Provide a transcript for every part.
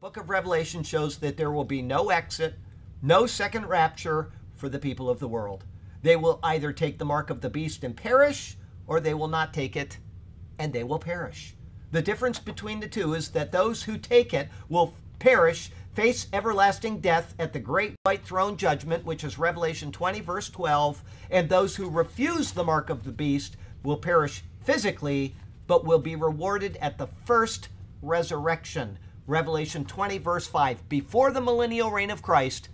Book of Revelation shows that there will be no exit, no second rapture for the people of the world. They will either take the mark of the beast and perish, or they will not take it and they will perish. The difference between the two is that those who take it will perish, face everlasting death at the great white throne judgment, which is Revelation 20, verse 12, and those who refuse the mark of the beast will perish physically, but will be rewarded at the first resurrection. Revelation 20, verse 5. Before the millennial reign of Christ,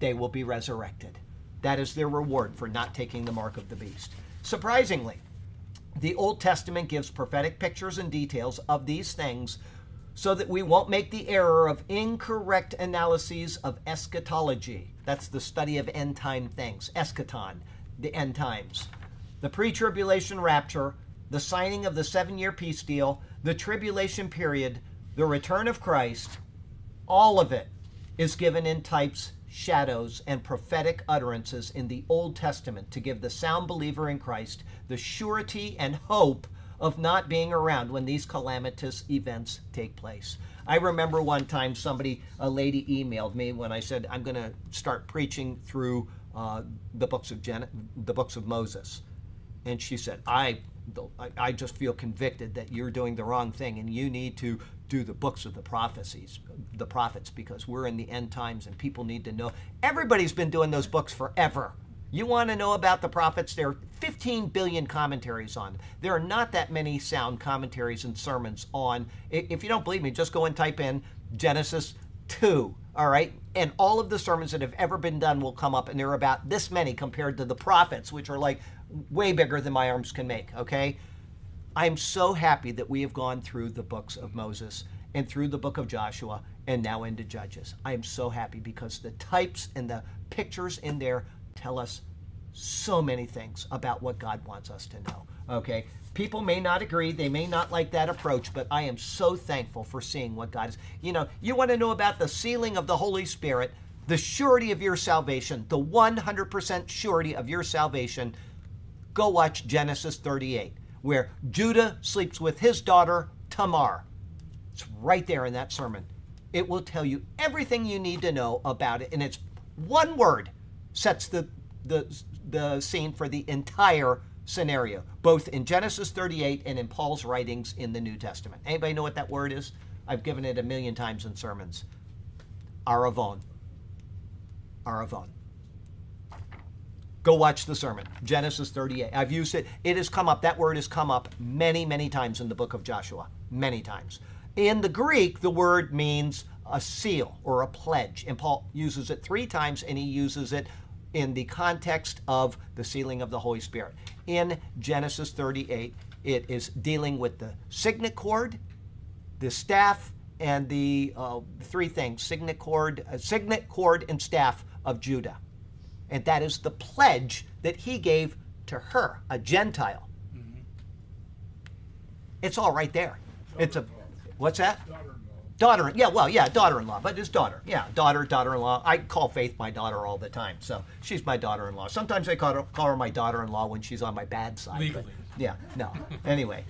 they will be resurrected. That is their reward for not taking the mark of the beast. Surprisingly, the Old Testament gives prophetic pictures and details of these things so that we won't make the error of incorrect analyses of eschatology. That's the study of end time things, eschaton, the end times. The pre tribulation rapture, the signing of the seven year peace deal, the tribulation period, the return of Christ, all of it is given in types, shadows, and prophetic utterances in the Old Testament to give the sound believer in Christ the surety and hope of not being around when these calamitous events take place. I remember one time somebody, a lady, emailed me when I said I'm going to start preaching through uh, the books of Gen- the books of Moses, and she said I, I just feel convicted that you're doing the wrong thing and you need to do the books of the prophecies, the prophets, because we're in the end times and people need to know. Everybody's been doing those books forever. You want to know about the prophets? There are 15 billion commentaries on. them. There are not that many sound commentaries and sermons on. If you don't believe me, just go and type in Genesis 2, all right? And all of the sermons that have ever been done will come up, and there are about this many compared to the prophets, which are like way bigger than my arms can make, okay? I'm so happy that we have gone through the books of Moses and through the book of Joshua and now into Judges. I am so happy because the types and the pictures in there tell us so many things about what God wants us to know. Okay? People may not agree, they may not like that approach, but I am so thankful for seeing what God is. You know, you want to know about the sealing of the Holy Spirit, the surety of your salvation, the 100% surety of your salvation. Go watch Genesis 38, where Judah sleeps with his daughter Tamar. It's right there in that sermon. It will tell you everything you need to know about it, and it's one word sets the, the, the scene for the entire scenario, both in Genesis 38 and in Paul's writings in the New Testament. Anybody know what that word is? I've given it a million times in sermons. Aravon. Aravon. Go watch the sermon, Genesis 38. I've used it. It has come up, that word has come up many, many times in the book of Joshua. Many times. In the Greek, the word means a seal or a pledge. And Paul uses it three times, and he uses it in the context of the sealing of the Holy Spirit. In Genesis 38, it is dealing with the signet cord, the staff, and the uh, three things signet cord, uh, signet cord, and staff of Judah. And that is the pledge that he gave to her, a Gentile. Mm-hmm. It's all right there. It's a what's that? Daughter yeah well yeah daughter-in-law but his daughter yeah daughter daughter-in-law. I call faith my daughter all the time so she's my daughter-in-law. Sometimes i call her, call her my daughter-in-law when she's on my bad side legally. but, yeah no. Anyway